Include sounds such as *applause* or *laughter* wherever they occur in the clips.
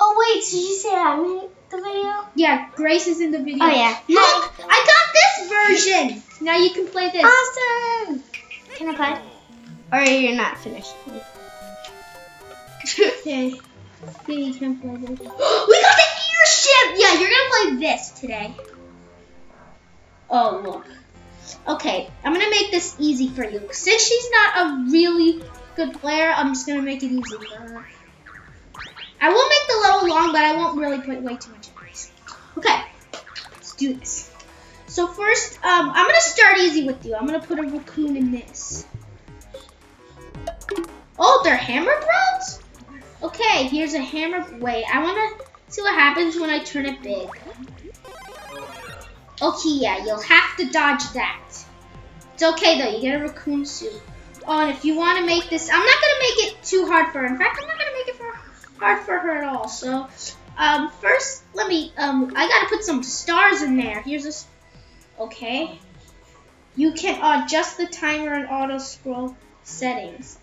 Oh wait, did you say I'm in the video? Yeah, Grace is in the video. Oh, yeah. Look, I got this version. Now you can play this. Awesome! Can I play? Or you're not finished? *laughs* Okay. Yeah, you can play this. *gasps* we got the airship! Yeah, you're gonna play this today. Oh, look. Okay, I'm gonna make this easy for you. Since she's not a really good player, I'm just gonna make it easy for her. I will make the level long, but I won't really put way too much emphasis. Okay, let's do this. So first, um, I'm gonna start easy with you. I'm gonna put a raccoon in this. Oh, they're hammer bros? Okay, here's a hammer. Wait, I wanna see what happens when I turn it big. Okay, yeah, you'll have to dodge that. It's okay though, you get a raccoon suit. Oh, and if you want to make this, I'm not gonna make it too hard for. In fact, I'm not gonna make it for hard for her at all. So, um, first, let me, um, I gotta put some stars in there. Here's a, okay. You can adjust the timer and auto scroll settings.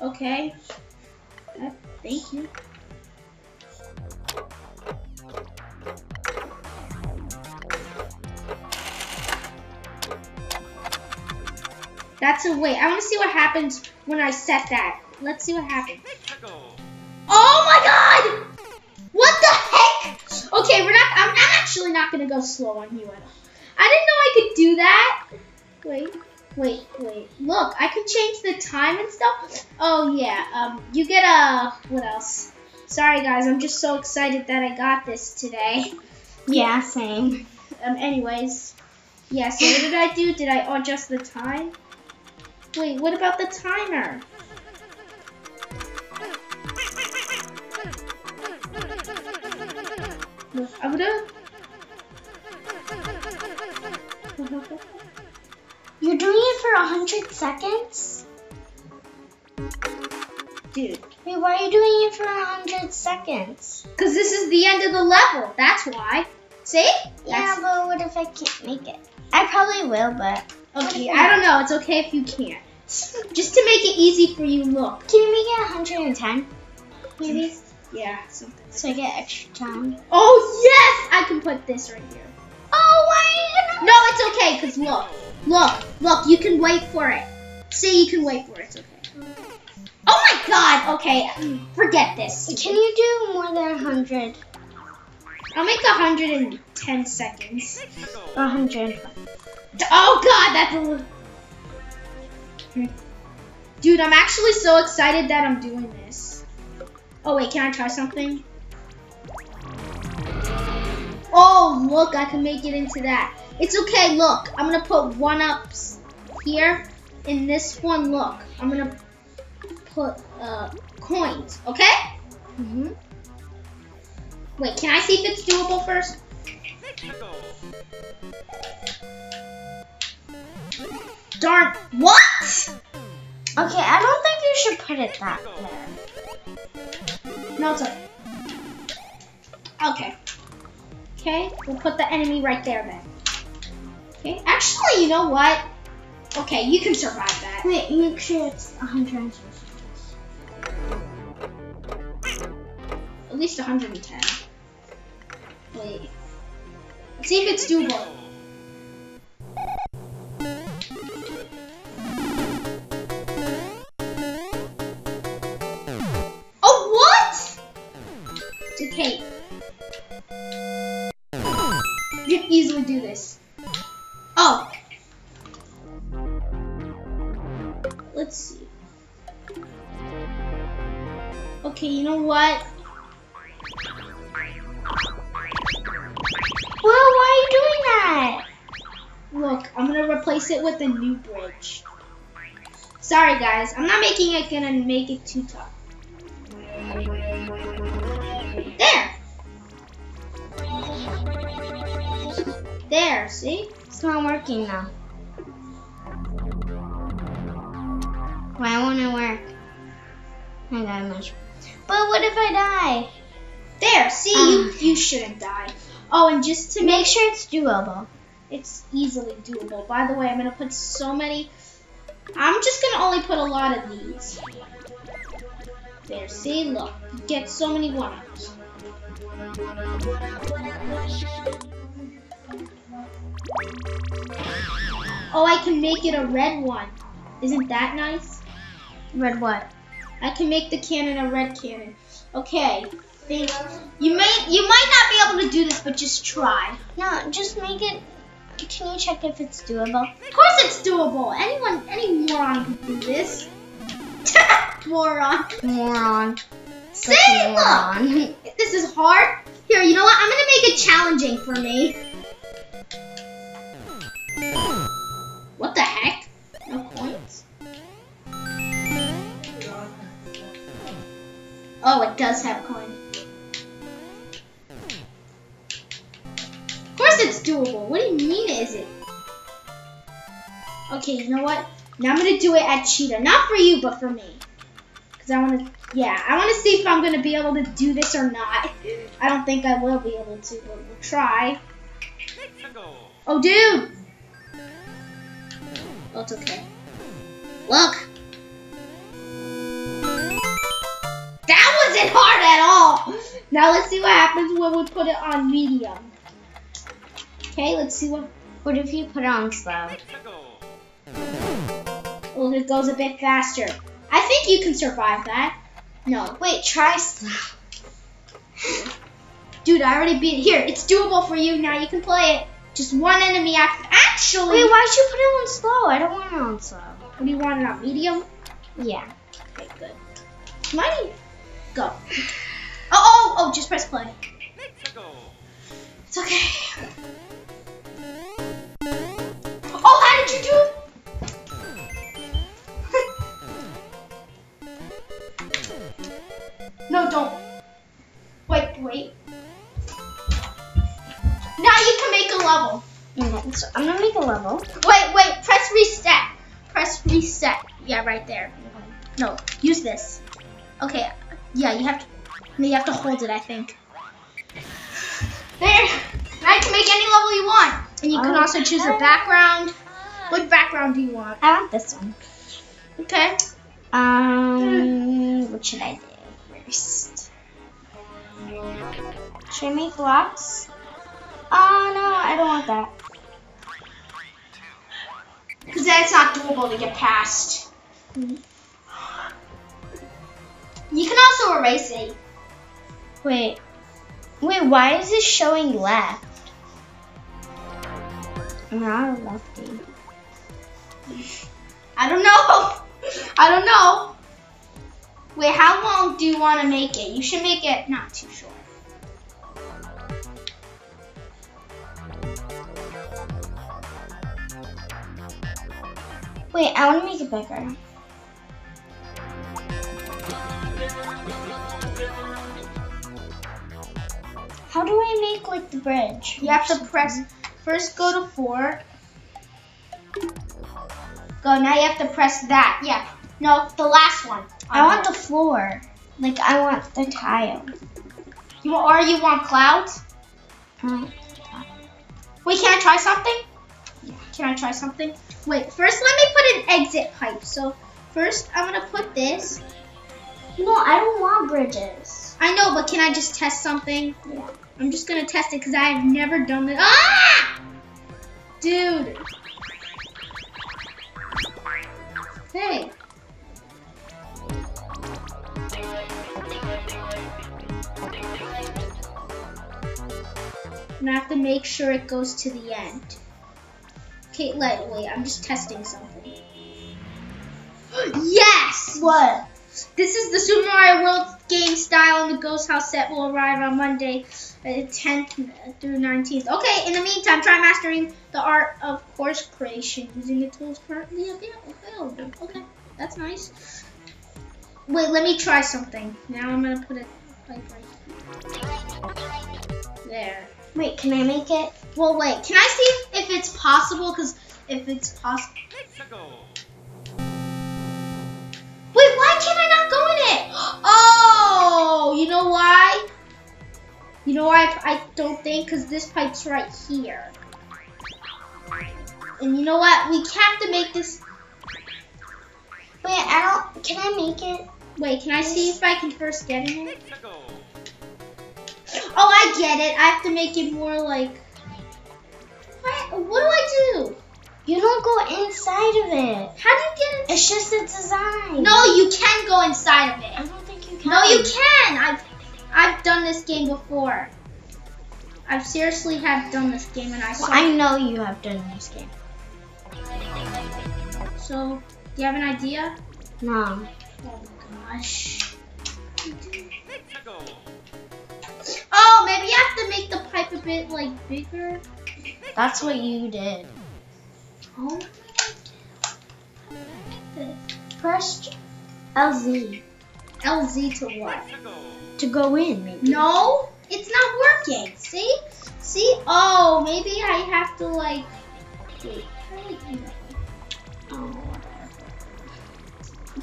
Okay. Uh, thank you. That's a wait. I want to see what happens when I set that. Let's see what happens. Oh my god! What the heck? Okay, we're not. I'm, actually not gonna go slow on you at all. I didn't know I could do that. Wait, wait, wait. Look, I can change the time and stuff. Oh yeah. Um, you get a what else? Sorry guys, I'm just so excited that I got this today. *laughs* yeah, same. Um, anyways, yeah. So what did I do? Did I adjust the time? Wait, what about the timer? You're doing it for a hundred seconds? Dude, Wait, why are you doing it for a hundred seconds? because this is the end of the level. That's why. See? Yeah, but what if I can't make it? I probably will, but Okay, I don't know. It's okay if you can't. Just to make it easy for you, look. can you make it 110? Maybe Yeah, something. So I get extra time. Oh, yes! I can put this right here. Oh, wait! No, it's okay, because look. Look, look, you can wait for it. See, you can wait for it. It's okay. Oh my god! Okay, forget this. Can you do more than 100? I'll make 110 seconds. 100. Oh god, that's a little... Dude, I'm actually so excited that I'm doing this. Oh wait, can I try something? Oh, look, I can make it into that. It's okay, look. I'm gonna put one ups here. In this one, look. I'm gonna put uh, coins, okay? Mm-hmm. Wait, can I see if it's doable first? Darn, what? Okay, I don't think you should put it that there. No, it's okay. Okay. Okay, we'll put the enemy right there then. Okay, actually, you know what? Okay, you can survive that. Wait, make sure it's 100. At least 110. Wait. Let's see if it's doable. Sorry guys, I'm not making it gonna make it too tough. There! There, see? It's not working now. Why won't it work? I got a much. But what if I die? There, see, you, ah. you shouldn't die. Oh, and just to Make make sure it's doable. it's easily doable. By the way, I'm gonna put so many. I'm just gonna only put a lot of these. There, see, look. You get so many one-ups. Oh, I can make it a red one. Isn't that nice? Red what? I can make the cannon a red cannon. Okay. You may you might not be able to do this, but just try. No, just make it. Can you check if it's doable? Of course it's doable. Anyone any moron can do this. *laughs* moron. Moron. See, look. *laughs* This is hard. Here, you know what? I'm gonna make it challenging for me. Now I'm gonna do it at Cheetah. Not for you, but for me. Cause I wanna, yeah, I wanna see if I'm gonna be able to do this or not. I don't think I will be able to, but we'll try. Oh, dude! Oh, it's okay. Look! That wasn't hard at all! Now let's see what happens when we put it on medium. Okay, let's see what... What if you put it on slow? It goes a bit faster. I think you can survive that. No. Wait, try slow. *sighs* Dude, I already beat it. Here, it's doable for you. Now you can play it. Just one enemy after. Actually. Wait, why'd you put it on slow? I don't want it on slow. What do you want it on medium? Yeah. Okay, good. Money. Go. Oh, oh, oh, just press play. It's okay. Oh, how did you do no, don't. Wait, wait. Now you can make a level. Mm, okay, so I'm gonna make a level. Wait, wait, press reset. Press reset. Yeah, right there. No, use this. Okay, yeah, you have to, you have to hold it, I think. There. Now you can make any level you want. And you can oh, also choose a background. What background do you want? I want this one. Okay. Um, what should I do first? Should I make blocks? Oh no, I don't want that. Because then it's not doable to get past. You can also erase it. Wait, wait, why is this showing left? I'm not a lefty. I don't know. *laughs* I don't know. Wait, how long do you want to make it? You should make it not too short. Wait, I want to make it bigger. How do I make like the bridge? You have to press, first go to four. Go, now you have to press that. Yeah. No, the last one. I want the floor. Like I want the tile. You want, or you want clouds? Um, Wait, can I try something? Can I try something? Wait, first let me put an exit pipe. So first I'm gonna put this. no, I don't want bridges. I know, but can I just test something? Yeah. I'm just gonna test it because I have never done this. Ah! Dude. Hey. And I have to make sure it goes to the end. Okay, wait, wait, I'm just testing something. *gasps* Yes! What? This is the Super Mario World game style, and the Ghost House set will arrive on Monday, uh, 10th through 19th. Okay, in the meantime, try mastering the art of course creation using the tools currently available. Okay, that's nice. Wait, let me try something. Now I'm gonna put it like right there. Wait, can I make it? Well, wait. Can I see if it's possible? Because if it's possible. Wait, why can't I not go in it? Oh, you know why? You know why I, I don't think? Because this pipe's right here. And you know what? We have to make this. Wait, I don't. Can I make it? Wait, can I see if I can first get in it? Oh, I get it. I have to make it more like. What, what do I do? You don't go inside of it. How do you get in? It's just a design. No, you can go inside of it. I don't think you can. No, you can. I've I've done this game before. I've seriously have done this game, and I saw. Well, I know you have done this game. So, do you have an idea? No. Oh gosh. Oh, maybe you have to make the pipe a bit like bigger. That's what you did. Oh. Press LZ LZ to what? to go in, maybe. No, it's not working. See? See? Oh, maybe I have to like. Wait.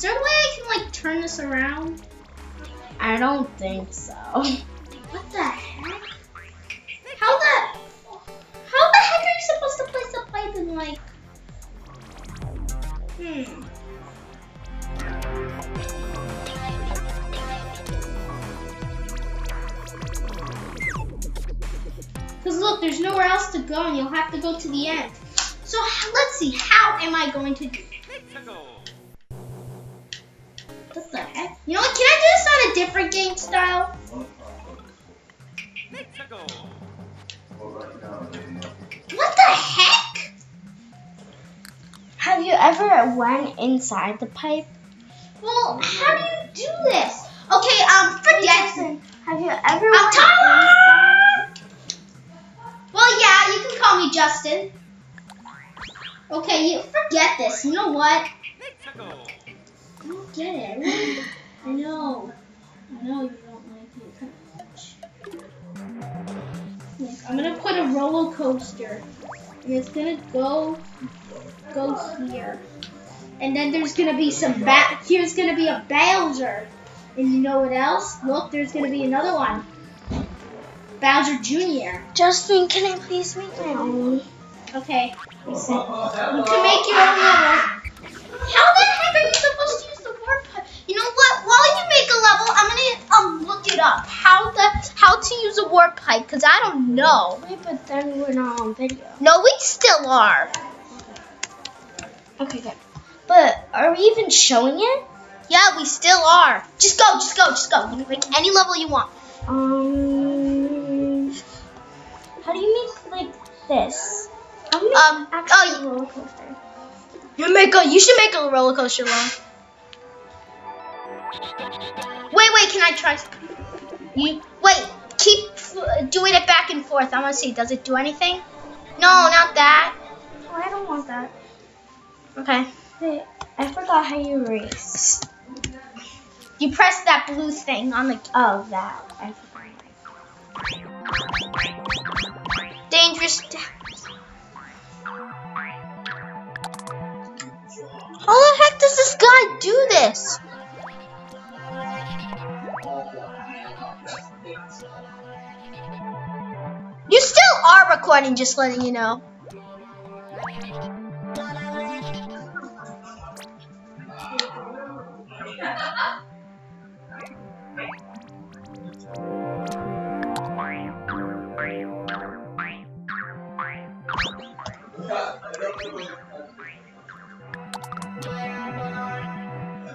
There a way I can like turn this around? I don't think so. *laughs* What the heck? How the? How the heck are you supposed to place the pipe in like? Hmm. Because look, there's nowhere else to go, and you'll have to go to the end. So let's see, how am I going to do? The heck? You know what? Can I do this on a different game style? What the heck? Have you ever went inside the pipe? Well, how do you do this? Okay, um, forget. Have you ever I'm tired. Well, yeah, you can call me Justin. Okay, you forget this. You know what? Get it. I really- I know. I know you don't like it that much. Look, I'm gonna put a roller coaster, and it's gonna go, go here, and then there's gonna be some ba- Here's gonna be a Bowser, and you know what else? Look, there's gonna be another one. Bowser Jr. Justin, can I please make my um, own? Okay, listen. You can make your own level. How the heck are you supposed to use the warp pipe? You know what? While you make a level, I'm gonna um look it up. How the how to use a warp pipe? Cause I don't know. Wait, but then we're not on video. No, we still are. Okay, good. But are we even showing it? Yeah, we still are. Just go, just go, just go. You can make any level you want. Um, how do you make like this? You Um, oh, actual roller coaster? You make a. You should make a roller coaster one. Wait, wait. Can I try? You wait. Keep doing it back and forth. I want to see. Does it do anything? No, not that. Oh, I don't want that. Okay. Wait, I forgot how you race. You press that blue thing on the Oh, that. I forgot. dangerous. How the heck does this guy do this? Are recording, just letting you know.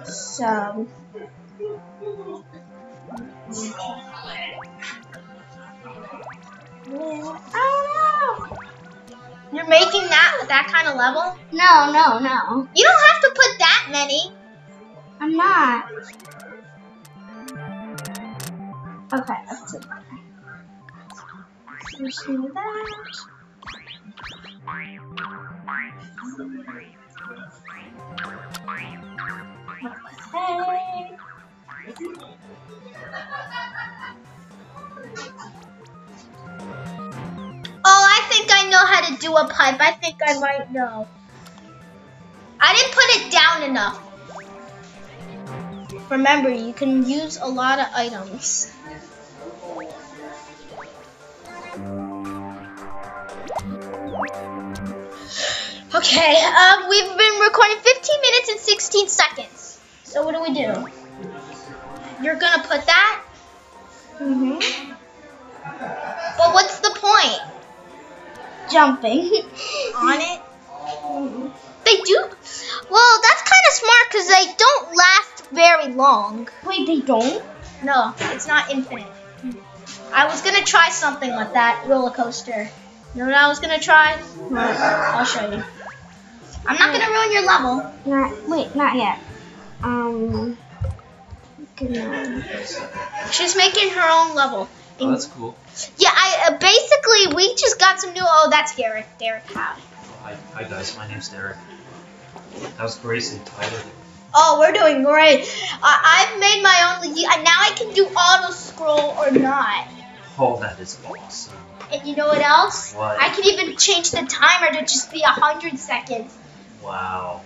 So, making that that kind of level? no, no, no. You don't have to put that many. I'm not. Okay, let's do that. Let's do that. Okay. To do a pipe. I think I might know. I didn't put it down enough. Remember, you can use a lot of items. Okay, um, we've been recording 15 minutes and 16 seconds. So what do we do? You're gonna put that? Mhm. But what's the point Jumping. *laughs* on it? They do. Well, that's kind of smart because they don't last very long. Wait, they don't? No, it's not infinite. I was gonna try something with that roller coaster. You know what I was gonna try? I'll show you. I'm not gonna ruin your level. Not. Wait, not yet. Um. She's making her own level. Oh, that's cool. Yeah, I uh, basically we just got some new. Oh, that's Derek. Derek Howe. Hi, hi guys, my name's Derek. How's Grace and Tyler? Oh, we're doing great. I I've made my own. y- Now I can do auto scroll or not. Oh, that is awesome. And you know what else? What? I can even change the timer to just be a hundred seconds. Wow.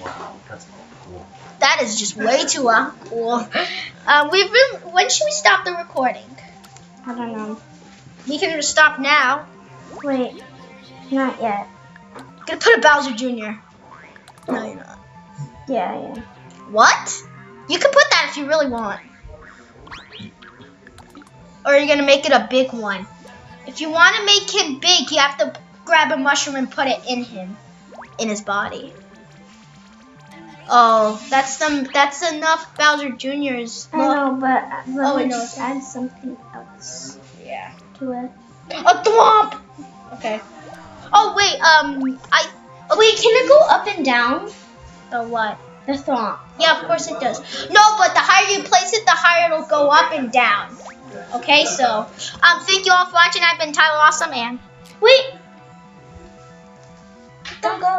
Wow, that's cool. That is just way too uh, cool. Um, we've been. When should we stop the recording? I don't know. We can stop now. Wait. Not yet. Gonna put a Bowser Jr. No, you're not. Yeah, yeah. What? You can put that if you really want. Or you're gonna make it a big one. If you want to make him big, you have to grab a mushroom and put it in him, in his body. Oh, that's some. That's enough Bowser Juniors. I know, but, but Oh, know. just add something else Yeah. to it. A thwomp. Okay. Oh wait. Um. I. Oh, Wait, can it go up and down? The what? The thwomp. Yeah, of course it does. No, but the higher you place it, the higher it'll go up and down. Okay, so um, thank you all for watching. I've been Tyler Awesome, and Wait. Don't go.